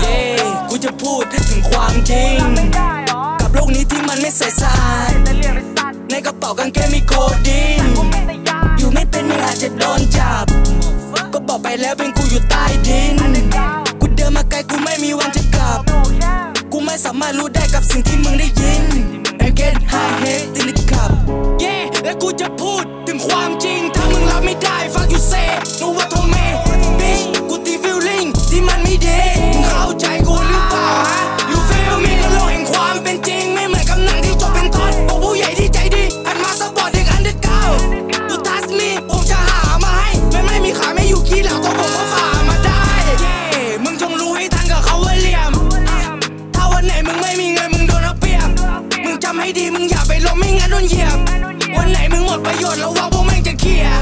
เย่กูจะพูดถึงความจริง กับโลกนี้ที่มันไม่ใส่สายในกระเป๋ากางเกงมีโคดินอยู่ไม่เป็นมึงอาจจะโดนจับ ก็บอกไปแล้วเป็นกูอยู่ใต้ดิน กูเดินมาไกลกูไม่มีวันจะกลับ กูไม่สามารถรู้ได้กับสิ่งที่มึงได้ยินไอเกตไฮเ head in the cup yeah และกูจะพูดถึงความจริงเธอำให้ดีมึงอย่าไปล้มไม่งั้นโดนเหยียบ วันไหนมึงหมดประโยชน์ระวังพวกแม่งจะเคลียร์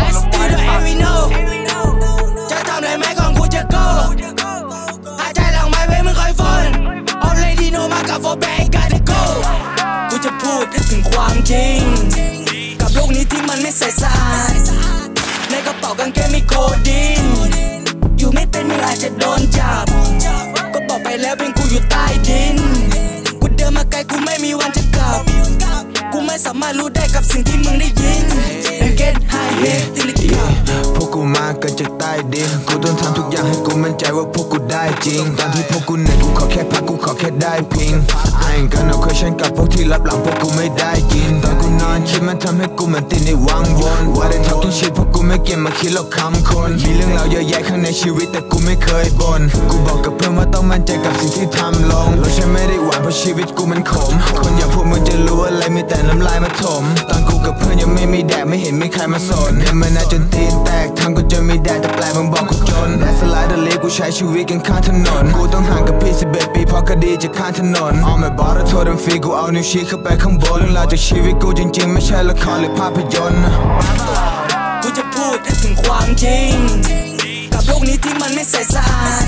Let's do the every know จะทำอะไรไหมก่อนกูจะ go หายใจหลังไม้ไว้มึงคอยฟัน Already know มากับ for bank gotta go กูจะพูดถึงความจริง กับโลกนี้ที่มันไม่ใสสะอาดในกระเป๋ากางเกงมีโคดีนามารถรู้ได้กับสิ่งที่มึงได้ยิน And get high head ติลิขับพวกกูมากันจากใต้ดิน กูต้องทำทุกอย่างให้กูมั่นใจว่าพวกกูได้จริง ตอนที่พวกกูเหนื่อยกูขอแค่พักกูขอแค่ได้พิง I ain't gonna question กับพวกที่รับหลังพวกกูไม่ได้กิน ตอนกูนอนคิดมันทำให้กูเหมือนติดในวังวน Why they talking shit พวกกูไม่เก็บมาคิดหรอกคำคน มีเรื่องราวเยอะแยะข้างในชีวิตแต่กูไม่เคยบ่น กูบอกกับเพื่อนว่าต้องมั่นใจกับสิ่งที่ทำลงแล้วฉันไม่ได้หวังเพราะชีวิตกูมันขม คนอย่างพวกมึงจะรู้อะไรมี แต่น้ำลายมาถมตอนกูกับเพื่อนยังไม่มีแดดไม่เห็นมีใครมาสนเดินมานาจนตีนแตกทำกูจนมีแดดแต่แปลมึงบอกกูจนและสไลด์เดลีกูใช้ชีวิตกันข้างถนน กูต้องห่างกับพี่สิบเอ็ดปีเพราะคดีจากข้างถนนออมไม่บอกแล้วโทษดังฟรีกูเอานิ้วชี้เข้าไปข้างบนเรื่องราวจากชีวิตกูจริงๆ ไม่ใช่ละครหรือภาพยนตร์กูจะพูดถึงความจริง กับโลกนี้ที่มันไม่ใสสะอาด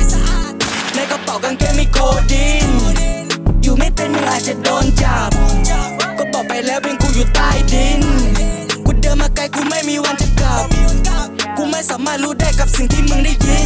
ในกระเป๋ากางเกงมีโคดีนอยู่ไม่เป็นมึงอาจจะโดนจับ แล้วเป็นกูอยู่ใต้ดิน กูเดินมาไกลกูไม่มีวันจะกลับ กูไม่สามารถรู้ได้กับสิ่งที่มึงได้ยิน